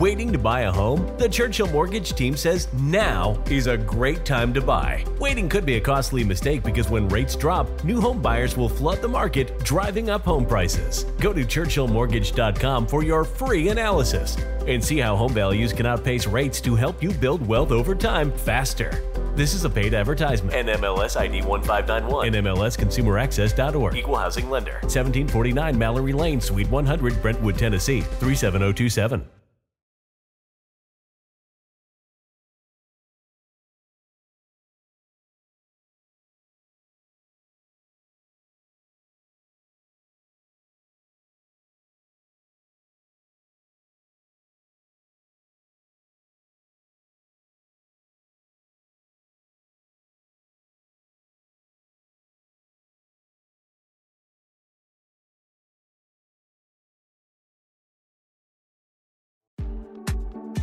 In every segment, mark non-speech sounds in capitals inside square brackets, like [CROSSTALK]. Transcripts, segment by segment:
Waiting to buy a home? The Churchill Mortgage team says now is a great time to buy. Waiting could be a costly mistake because when rates drop, new home buyers will flood the market, driving up home prices. Go to churchillmortgage.com for your free analysis and see how home values can outpace rates to help you build wealth over time faster. This is a paid advertisement. NMLS ID 1591. NMLSConsumerAccess.org. Equal housing lender. 1749 Mallory Lane, Suite 100, Brentwood, Tennessee 37027.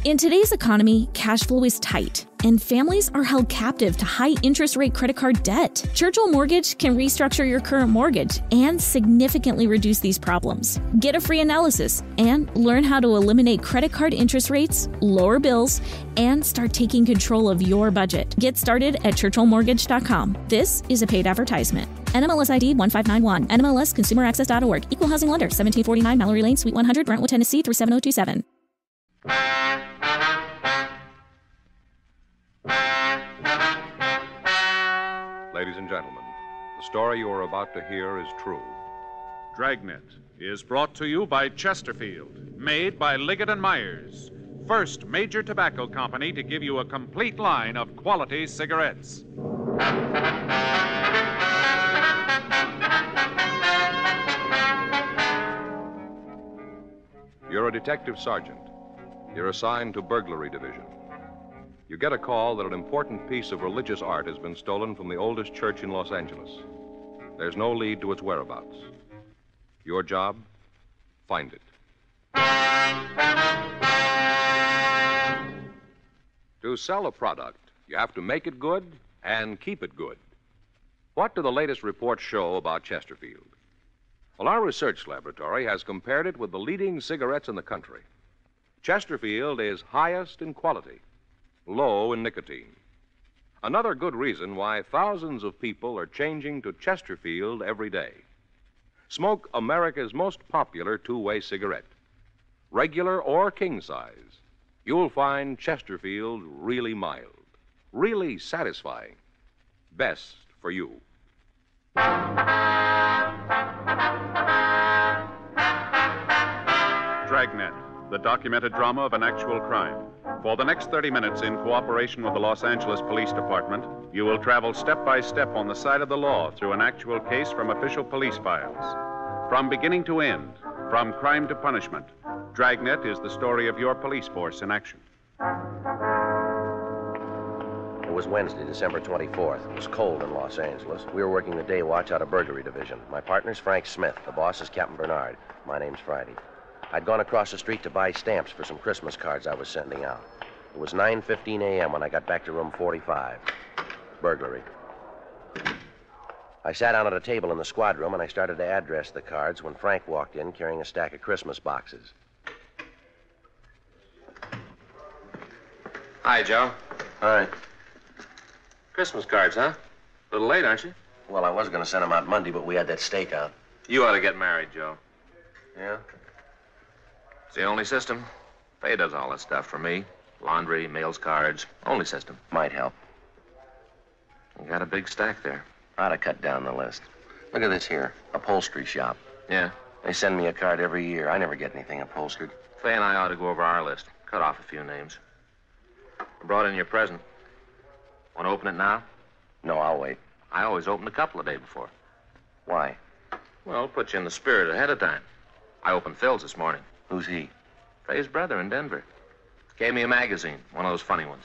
In today's economy, cash flow is tight, and families are held captive to high interest rate credit card debt. Churchill Mortgage can restructure your current mortgage and significantly reduce these problems. Get a free analysis and learn how to eliminate credit card interest rates, lower bills, and start taking control of your budget. Get started at churchillmortgage.com. This is a paid advertisement. NMLS ID 1591. NMLSConsumerAccess.org. Equal housing lender. 1749 Mallory Lane, Suite 100, Brentwood, Tennessee 37027. Ladies and gentlemen, the story you are about to hear is true. Dragnet is brought to you by Chesterfield, made by Liggett and Myers, first major tobacco company to give you a complete line of quality cigarettes. You're a detective sergeant. You're assigned to burglary division. You get a call that an important piece of religious art has been stolen from the oldest church in Los Angeles. There's no lead to its whereabouts. Your job? Find it. To sell a product, you have to make it good and keep it good. What do the latest reports show about Chesterfield? Well, our research laboratory has compared it with the leading cigarettes in the country. Chesterfield is highest in quality, low in nicotine. Another good reason why thousands of people are changing to Chesterfield every day. Smoke America's most popular two way cigarette. Regular or king size, you'll find Chesterfield really mild, really satisfying. Best for you. Dragnet, the documented drama of an actual crime. For the next 30 minutes, in cooperation with the Los Angeles Police Department, you will travel step by step on the side of the law through an actual case from official police files. From beginning to end, from crime to punishment, Dragnet is the story of your police force in action. It was Wednesday, December 24th. It was cold in Los Angeles. We were working the day watch out of Burglary Division. My partner's Frank Smith. The boss is Captain Bernard. My name's Friday. I'd gone across the street to buy stamps for some Christmas cards I was sending out. It was 9.15 a.m. when I got back to room 45. Burglary. I sat down at a table in the squad room and I started to address the cards when Frank walked in carrying a stack of Christmas boxes. Hi, Joe. Hi. Christmas cards, huh? A little late, aren't you? Well, I was going to send them out Monday, but we had that stakeout. You ought to get married, Joe. Yeah? It's the only system. Faye does all that stuff for me. Laundry, mails cards. Only system. Might help. You got a big stack there. Ought to cut down the list. Look at this here upholstery shop. Yeah. They send me a card every year. I never get anything upholstered. Faye and I ought to go over our list. Cut off a few names. I brought in your present. Want to open it now? No, I'll wait. I always open a couple a day before. Why? Well, put you in the spirit ahead of time. I opened Phil's this morning. Who's he? Faye's brother in Denver. Gave me a magazine, one of those funny ones.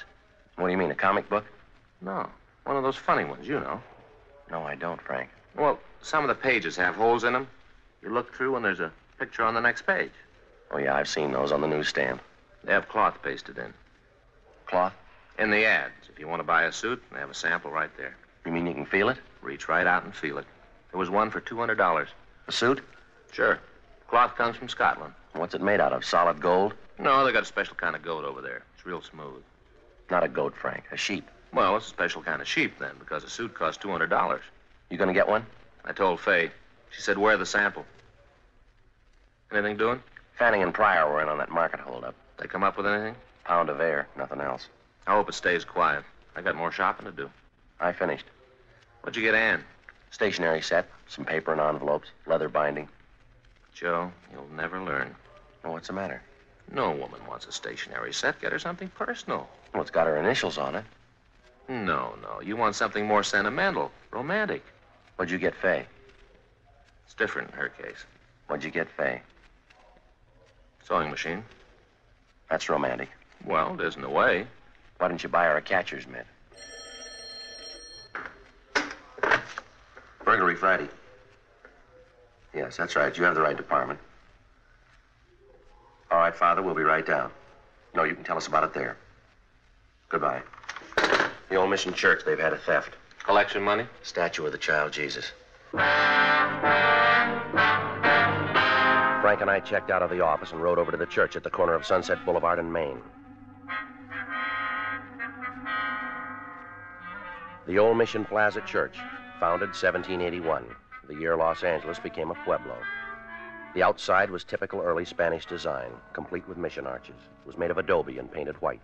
What do you mean, a comic book? No, one of those funny ones, you know. No, I don't, Frank. Well, some of the pages have holes in them. You look through and there's a picture on the next page. Oh, yeah, I've seen those on the newsstand. They have cloth pasted in. Cloth? In the ads. If you want to buy a suit, they have a sample right there. You mean you can feel it? Reach right out and feel it. There was one for $200. A suit? Sure. Cloth comes from Scotland. What's it made out of? Solid gold? No, they got a special kind of goat over there. It's real smooth. Not a goat, Frank. A sheep. Well, it's a special kind of sheep then, because a suit costs $200. You gonna get one? I told Faye. She said, wear the sample. Anything doing? Fanning and Pryor were in on that market holdup. They come up with anything? Pound of air, nothing else. I hope it stays quiet. I got more shopping to do. I finished. What'd you get Ann? Stationery set, some paper and envelopes, leather binding. Joe, you'll never learn. Oh, what's the matter? No woman wants a stationary set. Get her something personal. Well, it's got her initials on it. No, no. You want something more sentimental, romantic. What'd you get Fay? It's different in her case. What'd you get Fay? Sewing machine. That's romantic. Well, it isn't a way. Why didn't you buy her a catcher's mitt? Burglary Friday. Yes, that's right. You have the right department. All right, Father, we'll be right down. No, you can tell us about it there. Goodbye. The old mission church, they've had a theft. Collection money? Statue of the child Jesus. Frank and I checked out of the office and rode over to the church at the corner of Sunset Boulevard and Main. The Old Mission Plaza Church, founded 1781, the year Los Angeles became a pueblo. The outside was typical early Spanish design, complete with mission arches. It was made of adobe and painted white.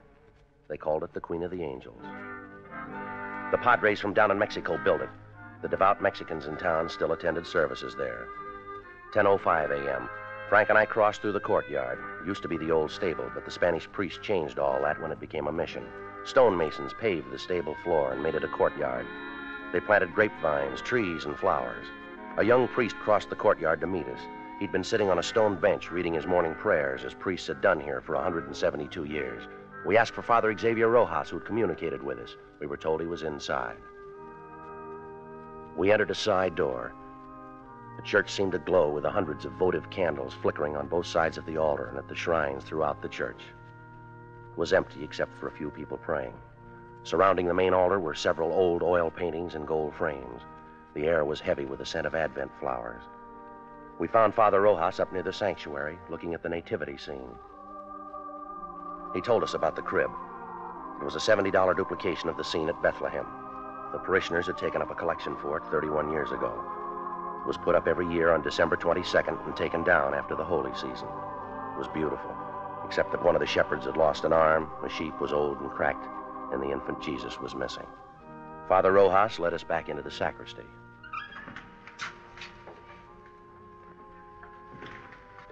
They called it the Queen of the Angels. The Padres from down in Mexico built it. The devout Mexicans in town still attended services there. 10:05 a.m. Frank and I crossed through the courtyard. It used to be the old stable, but the Spanish priest changed all that when it became a mission. Stonemasons paved the stable floor and made it a courtyard. They planted grapevines, trees, and flowers. A young priest crossed the courtyard to meet us. He'd been sitting on a stone bench reading his morning prayers, as priests had done here for 172 years. We asked for Father Xavier Rojas, who'd communicated with us. We were told he was inside. We entered a side door. The church seemed to glow with the hundreds of votive candles flickering on both sides of the altar and at the shrines throughout the church. It was empty except for a few people praying. Surrounding the main altar were several old oil paintings in gold frames. The air was heavy with the scent of Advent flowers. We found Father Rojas up near the sanctuary, looking at the nativity scene. He told us about the crib. It was a $70 duplication of the scene at Bethlehem. The parishioners had taken up a collection for it 31 years ago. It was put up every year on December 22nd and taken down after the holy season. It was beautiful, except that one of the shepherds had lost an arm, the sheep was old and cracked, and the infant Jesus was missing. Father Rojas led us back into the sacristy.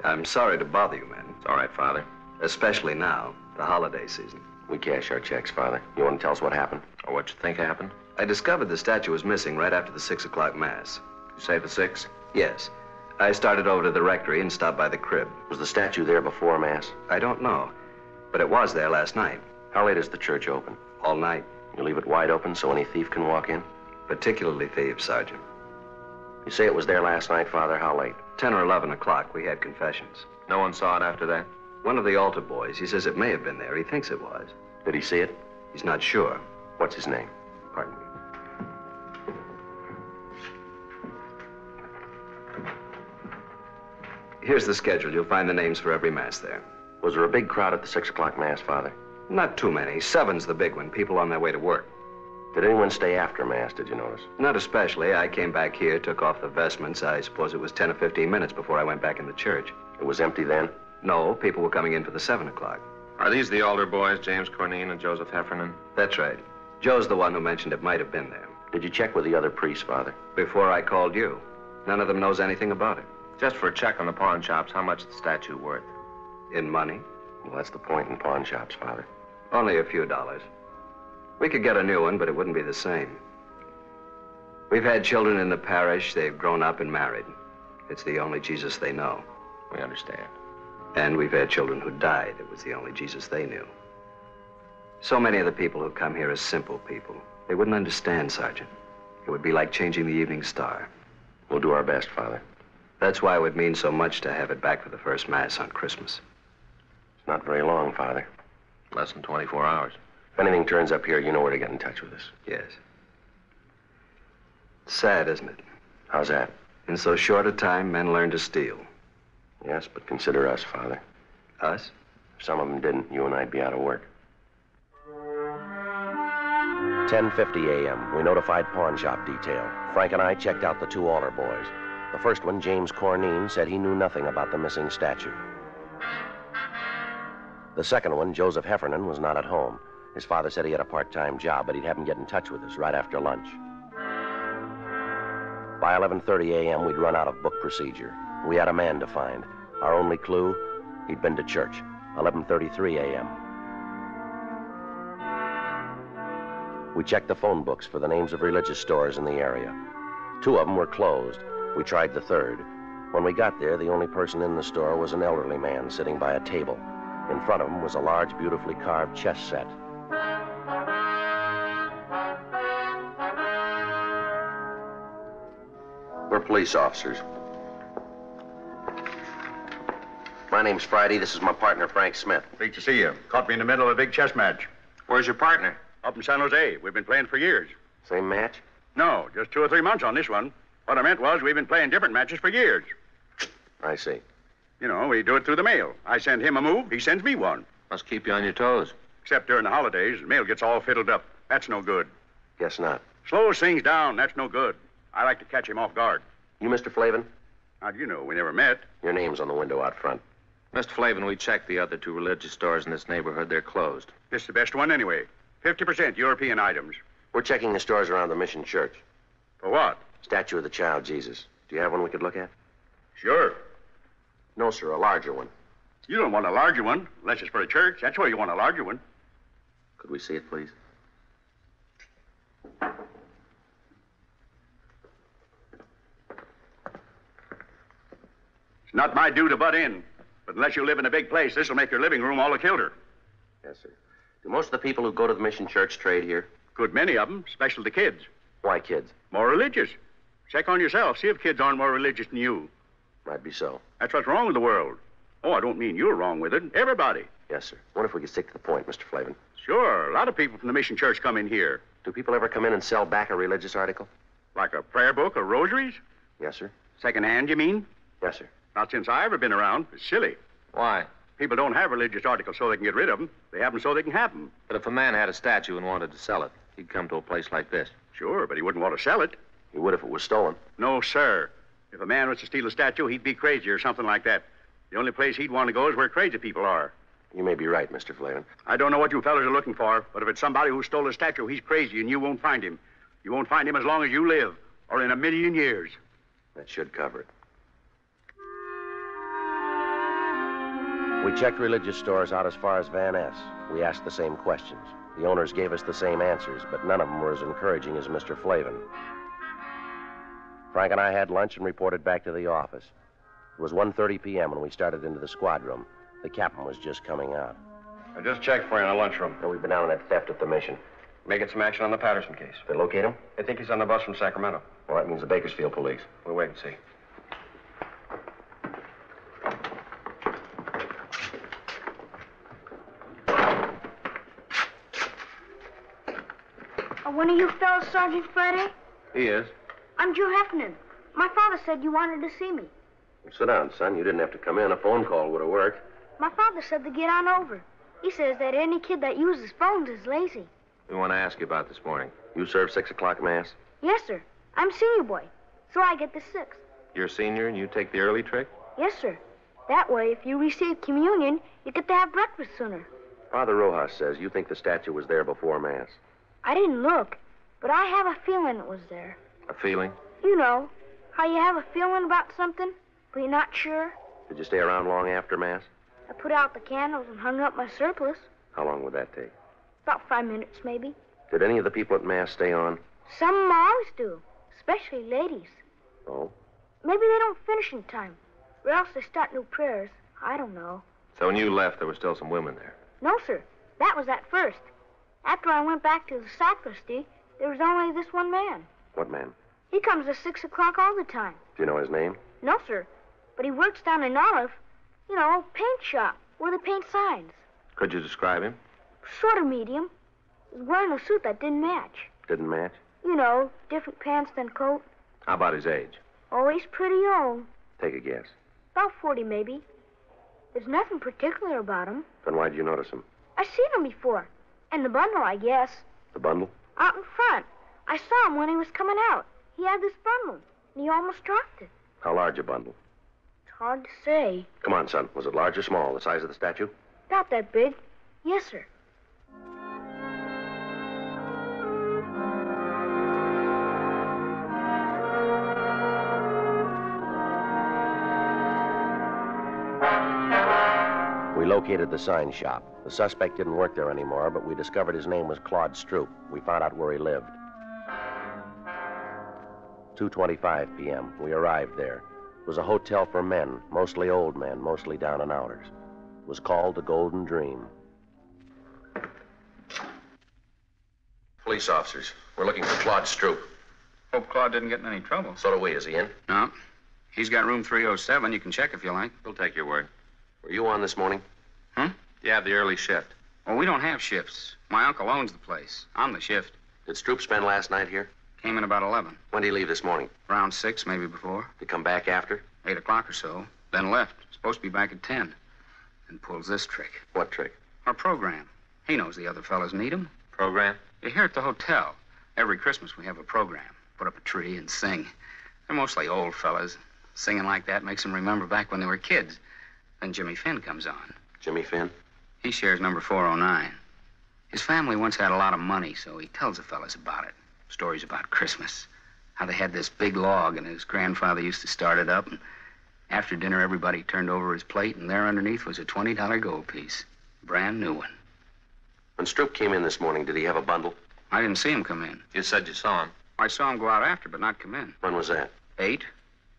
I'm sorry to bother you, men. It's all right, Father. Especially now, the holiday season. We cash our checks, Father. You want to tell us what happened? Or what you think happened? I discovered the statue was missing right after the six o'clock mass. You say the six? Yes. I started over to the rectory and stopped by the crib. Was the statue there before Mass? I don't know, but it was there last night, How late is the church open? all night. You leave it wide open so any thief can walk in? Particularly thieves, Sergeant. You say it was there last night, Father. How late? Ten or eleven o'clock, we had confessions. No one saw it after that? One of the altar boys, he says it may have been there. He thinks it was. Did he see it? He's not sure. What's his name? Pardon me. Here's the schedule. You'll find the names for every mass there. Was there a big crowd at the six o'clock Mass, Father? Not too many. Seven's the big one. People on their way to work. Did anyone stay after Mass, did you notice? Not especially. I came back here, took off the vestments. I suppose it was 10 or 15 minutes before I went back in the church. It was empty then? No, people were coming in for the 7 o'clock. Are these the altar boys, James Cornine and Joseph Heffernan? That's right. Joe's the one who mentioned it might have been there. Did you check with the other priests, Father? Before I called you. None of them knows anything about it. Just for a check on the pawn shops, how much is the statue worth? In money? Well, that's the point in pawn shops, Father. Only a few dollars. We could get a new one, but it wouldn't be the same. We've had children in the parish. They've grown up and married. It's the only Jesus they know. We understand. And we've had children who died. It was the only Jesus they knew. So many of the people who come here are simple people. They wouldn't understand, Sergeant. It would be like changing the evening star. We'll do our best, Father. That's why it would mean so much to have it back for the first Mass on Christmas. It's not very long, Father. Less than 24 hours. If anything turns up here, you know where to get in touch with us. Yes. Sad, isn't it? How's that? In so short a time, men learn to steal. Yes, but consider us, Father. Us? If some of them didn't, you and I'd be out of work. 10:50 a.m. We notified pawn shop detail. Frank and I checked out the two altar boys. The first one, James Cornine, said he knew nothing about the missing statue. The second one, Joseph Heffernan, was not at home. His father said he had a part-time job, but he'd have him get in touch with us right after lunch. By 11:30 a.m., we'd run out of book procedure. We had a man to find. Our only clue, he'd been to church. 11:33 a.m. We checked the phone books for the names of religious stores in the area. Two of them were closed. We tried the third. When we got there, the only person in the store was an elderly man sitting by a table. In front of him was a large, beautifully carved chess set. Police officers. My name's Friday. This is my partner, Frank Smith. Pleased to see you. Caught me in the middle of a big chess match. Where's your partner? Up in San Jose. We've been playing for years. Same match? No, just two or three months on this one. What I meant was we've been playing different matches for years. I see. You know, we do it through the mail. I send him a move, he sends me one. Must keep you on your toes. Except during the holidays, the mail gets all fiddled up. That's no good. Guess not. Slows things down. That's no good. I like to catch him off guard. You, Mr. Flavin? How do you know? We never met. Your name's on the window out front. Mr. Flavin, we checked the other two religious stores in this neighborhood. They're closed. This is the best one anyway. 50% European items. We're checking the stores around the Mission Church. For what? Statue of the Child Jesus. Do you have one we could look at? Sure. No, sir, a larger one. You don't want a larger one, unless it's for a church. That's why you want a larger one. Could we see it, please? Not my due to butt in. But unless you live in a big place, this'll make your living room all the kilter. Yes, sir. Do most of the people who go to the Mission Church trade here? Good many of them, especially the kids. Why kids? More religious. Check on yourself. See if kids aren't more religious than you. Might be so. That's what's wrong with the world. Oh, I don't mean you're wrong with it. Everybody. Yes, sir. Wonder if we could stick to the point, Mr. Flavin. Sure. A lot of people from the mission church come in here. Do people ever come in and sell back a religious article? Like a prayer book or rosaries? Yes, sir. Second hand, you mean? Yes, sir. Not since I ever been around. It's silly. Why? People don't have religious articles so they can get rid of them. They have them so they can have them. But if a man had a statue and wanted to sell it, he'd come to a place like this. Sure, but he wouldn't want to sell it. He would if it was stolen. No, sir. If a man was to steal a statue, he'd be crazy or something like that. The only place he'd want to go is where crazy people are. You may be right, Mr. Flavin. I don't know what you fellas are looking for, but if it's somebody who stole a statue, he's crazy and you won't find him. You won't find him as long as you live, or in a million years. That should cover it. We checked religious stores out as far as Van Ness. We asked the same questions. The owners gave us the same answers, but none of them were as encouraging as Mr. Flavin. Frank and I had lunch and reported back to the office. It was 1.30 p.m. when we started into the squad room. The captain was just coming out. I just checked for you in the lunchroom. And we've been down on that theft at the mission. Making some action on the Patterson case. They locate him? I think he's on the bus from Sacramento. Well, that means the Bakersfield police. We'll wait and see. One of you fellows Sergeant Friday? He is. I'm Joe Heffernan. My father said you wanted to see me. Well, sit down, son. You didn't have to come in. A phone call would have worked. My father said to get on over. He says that any kid that uses phones is lazy. We want to ask you about this morning. You serve 6 o'clock mass? Yes, sir. I'm senior boy, so I get the sixth. You're senior and you take the early trick? Yes, sir. That way, if you receive communion, you get to have breakfast sooner. Father Rojas says you think the statue was there before mass. I didn't look, but I have a feeling it was there. A feeling? You know, how you have a feeling about something, but you're not sure. Did you stay around long after mass? I put out the candles and hung up my surplice. How long would that take? About five minutes, maybe. Did any of the people at mass stay on? Some always do, especially ladies. Oh? Maybe they don't finish in time, or else they start new prayers. I don't know. So when you left, there were still some women there. No, sir. That was at first. After I went back to the sacristy, there was only this one man. What man? He comes at six o'clock all the time. Do you know his name? No, sir. But he works down in Olive, you know, paint shop, where they paint signs. Could you describe him? Sort of medium. He was wearing a suit that didn't match. Didn't match? You know, different pants than coat. How about his age? Oh, he's pretty old. Take a guess. About 40, maybe. There's nothing particular about him. Then why'd you notice him? I've seen him before. And the bundle, I guess. The bundle? Out in front. I saw him when he was coming out. He had this bundle, and he almost dropped it. How large a bundle? It's hard to say. Come on, son. Was it large or small? The size of the statue? About that big. Yes, sir. Located the sign shop. The suspect didn't work there anymore, but we discovered his name was Claude Stroop. We found out where he lived. 2:25 p.m. We arrived there. It was a hotel for men, mostly old men, mostly down and outers. It was called the Golden Dream. Police officers. We're looking for Claude Stroop. Hope Claude didn't get in any trouble. So do we. Is he in? No. He's got room 307. You can check if you like. We'll take your word. Were you on this morning? Hmm? You have the early shift. Well, we don't have shifts. My uncle owns the place. I'm the shift. Did Stroop spend last night here? Came in about 11. When did he leave this morning? Around 6, maybe before. Did he come back after? 8 o'clock or so. Then left. Supposed to be back at 10. And pulls this trick. What trick? Our program. He knows the other fellas need him. Program? You're here at the hotel. Every Christmas we have a program. Put up a tree and sing. They're mostly old fellas. Singing like that makes them remember back when they were kids. Then Jimmy Finn comes on. Jimmy Finn? He shares number 409. His family once had a lot of money, so he tells the fellas about it. Stories about Christmas. How they had this big log, and his grandfather used to start it up. And after dinner, everybody turned over his plate, and there underneath was a $20 gold piece. Brand new one. When Stroop came in this morning, did he have a bundle? I didn't see him come in. You said you saw him. I saw him go out after, but not come in. When was that? Eight.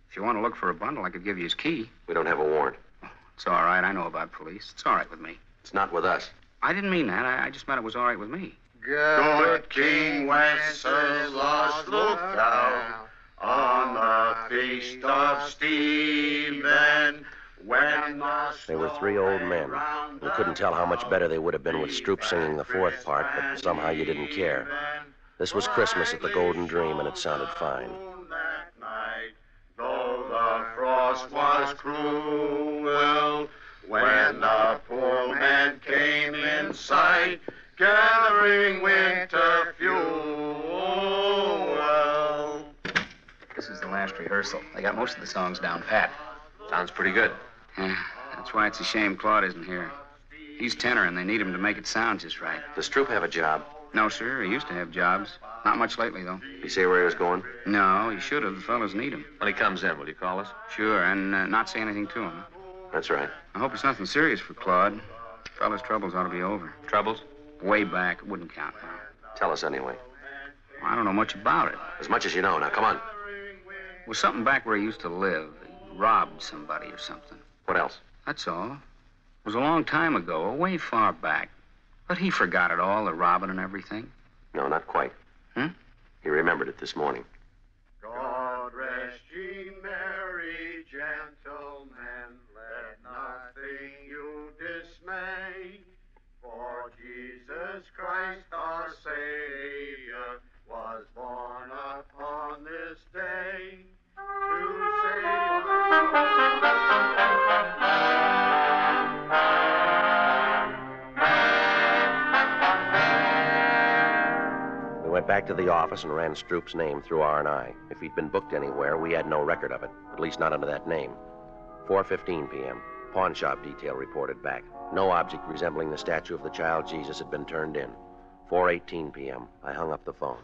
If you want to look for a bundle, I could give you his key. We don't have a warrant. It's all right. I know about police. It's all right with me. It's not with us. I didn't mean that. I, I just meant it was all right with me. Good King Wenceslas looked down on the feast of Stephen. When the They were three old men. We couldn't tell how much better they would have been with Stroop singing the fourth part, but somehow you didn't care. This was Christmas at the Golden Dream, and it sounded fine. Frost was cruel, when the poor man came in sight, gathering winter fuel. This is the last rehearsal. I got most of the songs down pat. Sounds pretty good. Yeah, that's why it's a shame Claude isn't here. He's tenor, and they need him to make it sound just right. Does Stroop have a job? No, sir. He used to have jobs. Not much lately, though. Did he say where he was going? No, he should have. The fellas need him. When he comes in, will you call us? Sure, and uh, not say anything to him. That's right. I hope it's nothing serious for Claude. Fella's troubles ought to be over. Troubles? Way back. It wouldn't count now. Tell us anyway. I don't know much about it. As much as you know. Now, come on. It was something back where he used to live. He robbed somebody or something. What else? That's all. It was a long time ago, way far back. But he forgot it all, the robin and everything. No, not quite. Hmm? He remembered it this morning. God rest ye merry gentlemen, let nothing you dismay. For Jesus Christ our Savior was born upon this day to save We went back to the office and ran Stroop's name through R&I. If he'd been booked anywhere, we had no record of it, at least not under that name. 4:15 p.m. Pawn shop detail reported back. No object resembling the statue of the child Jesus had been turned in. 4:18 p.m. I hung up the phone.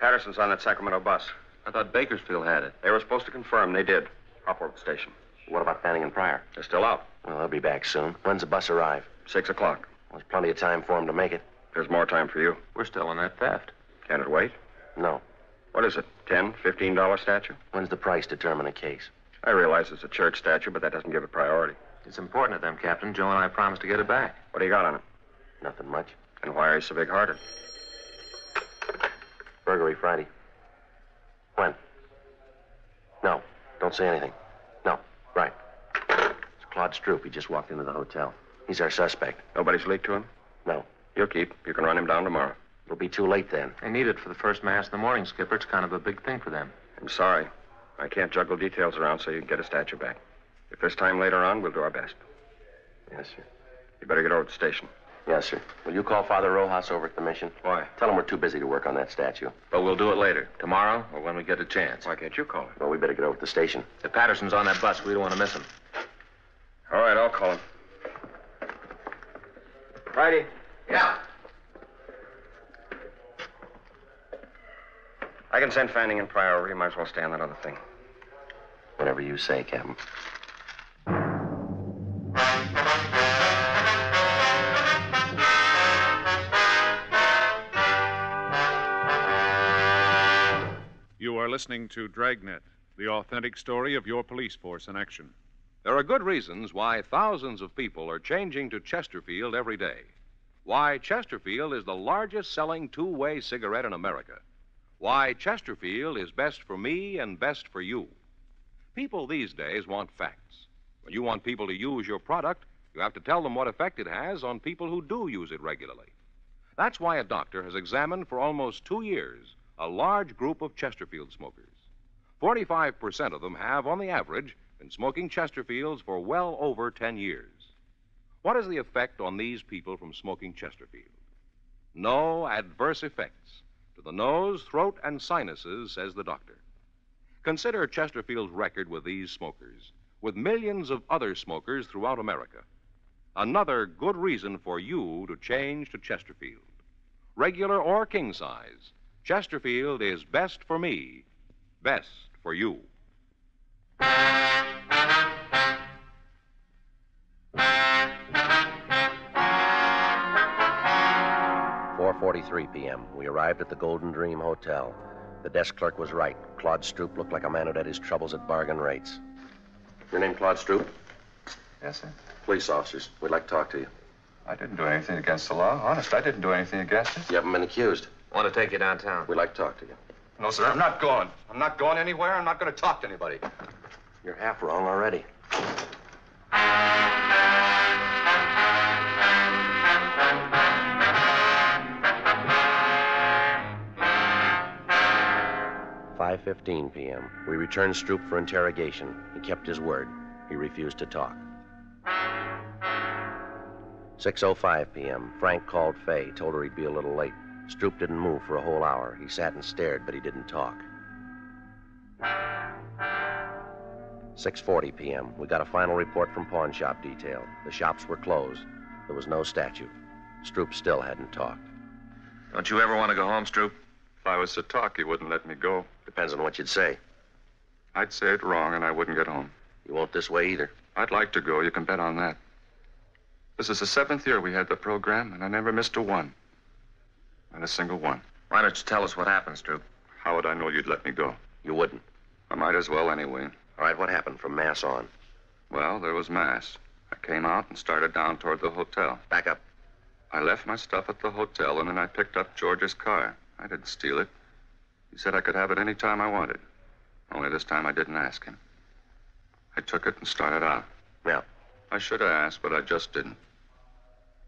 Patterson's on that Sacramento bus. I thought Bakersfield had it. They were supposed to confirm. They did. Upward station. What about Fanning and Pryor? They're still out. Well, they'll be back soon. When's the bus arrive? Six o'clock. There's plenty of time for them to make it. There's more time for you. We're still on that theft. Can it wait? No. What is it? Ten, fifteen dollar statue? When's the price determine a case? I realize it's a church statue, but that doesn't give it priority. It's important to them, Captain. Joe and I promised to get it back. What do you got on it? Nothing much. And why are you so big-hearted? Burglary Friday. When? No. Don't say anything. No. Right. It's Claude Stroop. He just walked into the hotel. He's our suspect. Nobody's leaked to him? No. You'll keep. You can run him down tomorrow. It'll be too late then. They need it for the first mass in the morning, Skipper. It's kind of a big thing for them. I'm sorry. I can't juggle details around so you can get a statue back. If there's time later on, we'll do our best. Yes, sir. You better get over to the station. Yes, sir. Will you call Father Rojas over at the mission? Why? Tell him we're too busy to work on that statue. But we'll do it later. Tomorrow or when we get a chance. Why can't you call him? Well, we better get over to the station. If Patterson's on that bus, we don't want to miss him. All right, I'll call him. Friday. Yeah. I can send Fanning and Pryor over. You might as well stay on that other thing. Whatever you say, Captain. You are listening to Dragnet, the authentic story of your police force in action. There are good reasons why thousands of people are changing to Chesterfield every day. Why Chesterfield is the largest selling two way cigarette in America. Why Chesterfield is best for me and best for you. People these days want facts. When you want people to use your product, you have to tell them what effect it has on people who do use it regularly. That's why a doctor has examined for almost two years a large group of Chesterfield smokers. 45% of them have, on the average, been smoking Chesterfields for well over 10 years. What is the effect on these people from smoking Chesterfield? No adverse effects to the nose, throat, and sinuses, says the doctor. Consider Chesterfield's record with these smokers, with millions of other smokers throughout America. Another good reason for you to change to Chesterfield. Regular or king size, Chesterfield is best for me, best for you. Four forty-three p.m. We arrived at the Golden Dream Hotel. The desk clerk was right. Claude Stroop looked like a man who'd had his troubles at bargain rates. Your name, Claude Stroop? Yes, sir. Police officers. We'd like to talk to you. I didn't do anything against the law. Honest, I didn't do anything against it. You haven't been accused. I Want to take you downtown? We'd like to talk to you. No, sir, I'm not going. I'm not going anywhere. I'm not going to talk to anybody. You're half wrong already. Five fifteen p.m. We returned Stroop for interrogation. He kept his word. He refused to talk. 6.05 p.m. Frank called Fay, told her he'd be a little late. Stroop didn't move for a whole hour. He sat and stared, but he didn't talk. 6:40 p.m. We got a final report from pawn shop detail. The shops were closed. There was no statue. Stroop still hadn't talked. Don't you ever want to go home, Stroop? If I was to talk, he wouldn't let me go. Depends on what you'd say. I'd say it wrong, and I wouldn't get home. You won't this way either. I'd like to go. You can bet on that. This is the seventh year we had the program, and I never missed a one. Not a single one. Why don't you tell us what happened, Stroop? How would I know you'd let me go? You wouldn't. I might as well anyway. All right, what happened from Mass on? Well, there was Mass. I came out and started down toward the hotel. Back up. I left my stuff at the hotel, and then I picked up George's car. I didn't steal it. He said I could have it any time I wanted. Only this time I didn't ask him. I took it and started out. Yeah. I should have asked, but I just didn't.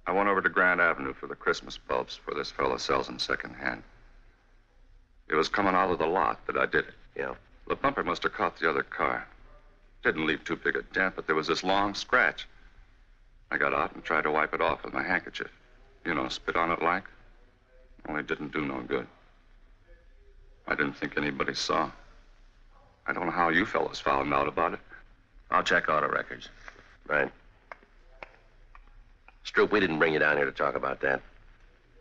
I went over to Grand Avenue for the Christmas bulbs for this fellow sells them secondhand. It was coming out of the lot that I did it. Yeah. The bumper must have caught the other car. Didn't leave too big a dent, but there was this long scratch. I got out and tried to wipe it off with my handkerchief. You know, spit on it like. Only it didn't do no good. I didn't think anybody saw. I don't know how you fellows found out about it. I'll check auto records. Right. Stroop, we didn't bring you down here to talk about that.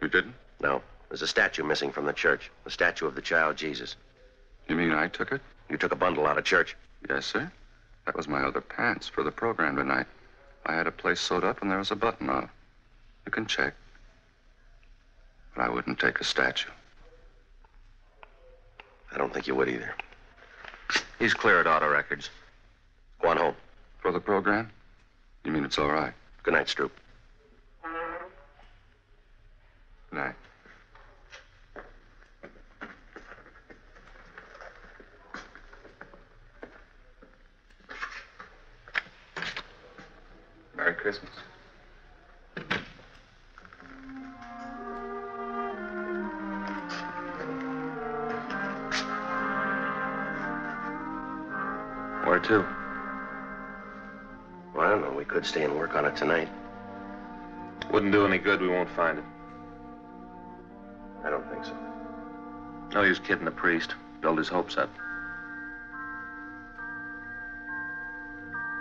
You didn't? No. There's a statue missing from the church. The statue of the child Jesus. You mean I took it? You took a bundle out of church? Yes, sir. That was my other pants for the program tonight. I had a place sewed up and there was a button off. You can check. But I wouldn't take a statue. I don't think you would either. He's clear at auto records. Go on home. For the program? You mean it's all right? Good night, Stroop. Good night. Merry Christmas. Where We could stay and work on it tonight. Wouldn't do any good. We won't find it. I don't think so. No use kidding the priest. Build his hopes up.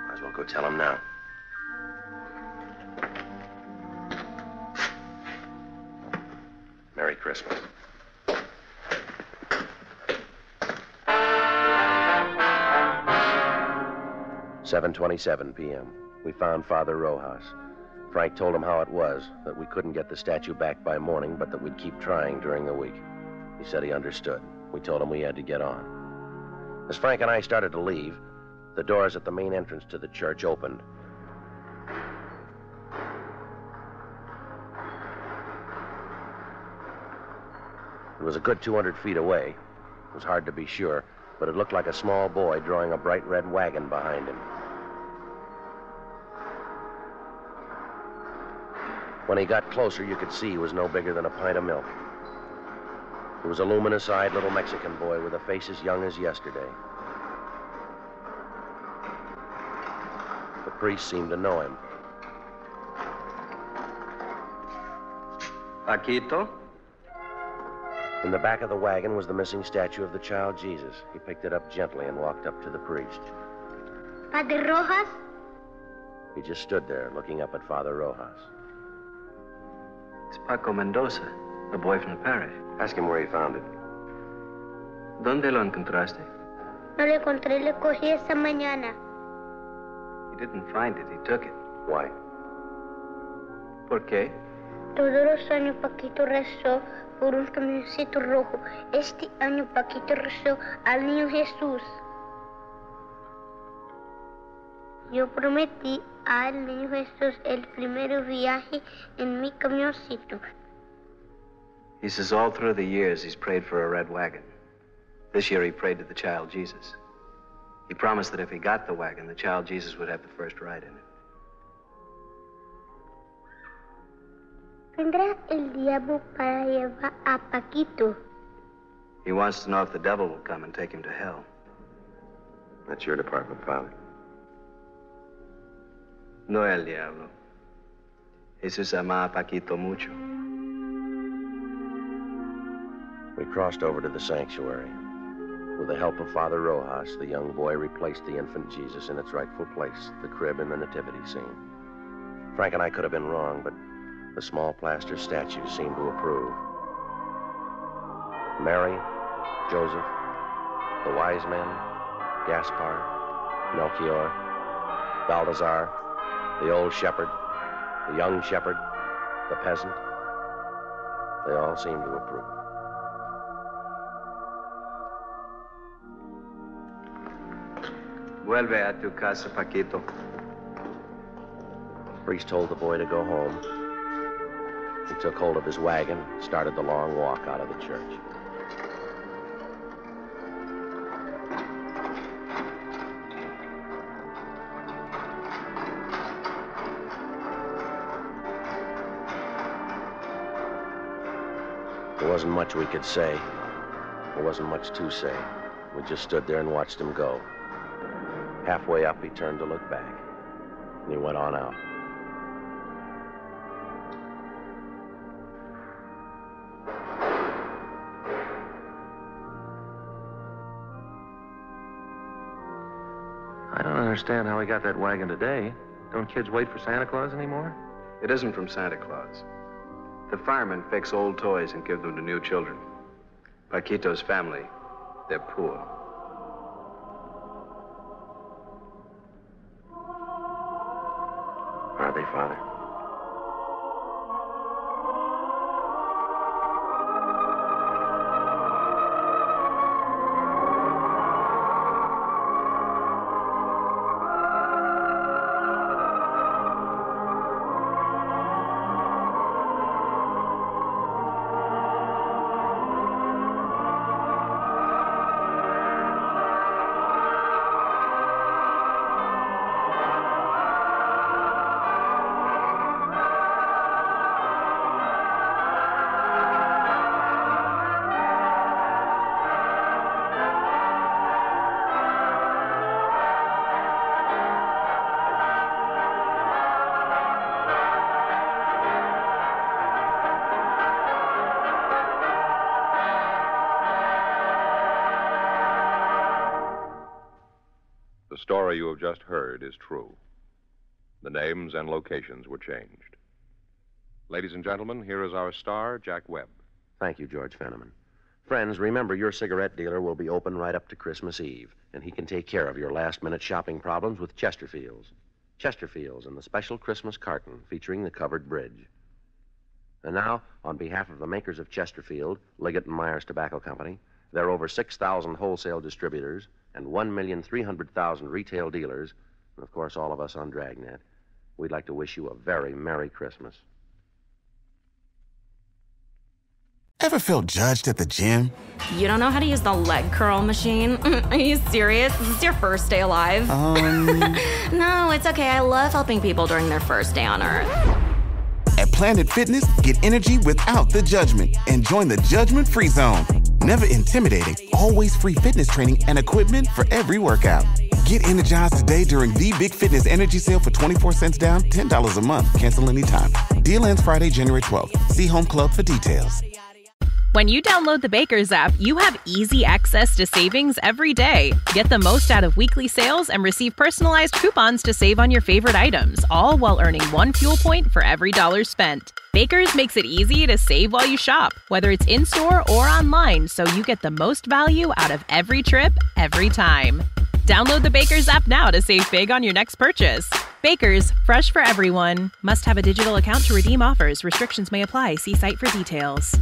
Might as well go tell him now. Merry Christmas. Seven twenty-seven p.m. We found Father Rojas. Frank told him how it was, that we couldn't get the statue back by morning, but that we'd keep trying during the week. He said he understood. We told him we had to get on. As Frank and I started to leave, the doors at the main entrance to the church opened. It was a good 200 feet away. It was hard to be sure, but it looked like a small boy drawing a bright red wagon behind him. When he got closer, you could see he was no bigger than a pint of milk. He was a luminous eyed little Mexican boy with a face as young as yesterday. The priest seemed to know him. Paquito? In the back of the wagon was the missing statue of the child Jesus. He picked it up gently and walked up to the priest. Padre Rojas? He just stood there looking up at Father Rojas. It's Paco Mendoza, the boy from the parish. Ask him where he found it. ¿Dónde lo encontraste? No lo encontré, lo cogí esta mañana. He didn't find it, he took it. Why? ¿Por qué? Todos los años Paquito rezó por un camioncito rojo. Este año Paquito rezó al niño Jesús. Yo prometí al niño Jesús el primer viaje en mi camioncito. He says all through the years he's prayed for a red wagon. This year he prayed to the child Jesus. He promised that if he got the wagon, the child Jesus would have the first ride in it. Vendrá el diablo para llevar a Paquito. He wants to know if the devil will come and take him to hell. That's your department, Father. No el diablo. Jesús ama a Paquito mucho. We crossed over to the sanctuary. With the help of Father Rojas, the young boy replaced the infant Jesus in its rightful place, the crib in the nativity scene. Frank and I could have been wrong, but the small plaster statue seemed to approve. Mary, Joseph, the wise men, Gaspar, Melchior, Balthazar, the old shepherd, the young shepherd, the peasant, they all seemed to approve. Vuelve a tu casa, Paquito. Priest told the boy to go home. He took hold of his wagon, started the long walk out of the church. Wasn't much we could say. There wasn't much to say. We just stood there and watched him go. Halfway up, he turned to look back. And he went on out. I don't understand how we got that wagon today. Don't kids wait for Santa Claus anymore? It isn't from Santa Claus. The firemen fix old toys and give them to new children. Paquito's family, they're poor. You have just heard is true. The names and locations were changed. Ladies and gentlemen, here is our star, Jack Webb. Thank you, George Fenneman. Friends, remember your cigarette dealer will be open right up to Christmas Eve, and he can take care of your last minute shopping problems with Chesterfields. Chesterfields and the special Christmas carton featuring the covered bridge. And now, on behalf of the makers of Chesterfield, Liggett and Myers Tobacco Company, there are over 6,000 wholesale distributors and 1,300,000 retail dealers, and of course, all of us on Dragnet. We'd like to wish you a very Merry Christmas. Ever feel judged at the gym? You don't know how to use the leg curl machine? [LAUGHS] Are you serious? This is this your first day alive? Um. [LAUGHS] no, it's okay. I love helping people during their first day on Earth. At Planet Fitness, get energy without the judgment and join the judgment free zone. Never intimidating, always free fitness training and equipment for every workout. Get energized today during the Big Fitness Energy Sale for 24 cents down, $10 a month. Cancel anytime. Deal ends Friday, January 12th. See Home Club for details. When you download the Baker's app, you have easy access to savings every day. Get the most out of weekly sales and receive personalized coupons to save on your favorite items, all while earning one fuel point for every dollar spent. Baker's makes it easy to save while you shop, whether it's in store or online, so you get the most value out of every trip, every time. Download the Baker's app now to save big on your next purchase. Baker's, fresh for everyone. Must have a digital account to redeem offers. Restrictions may apply. See site for details.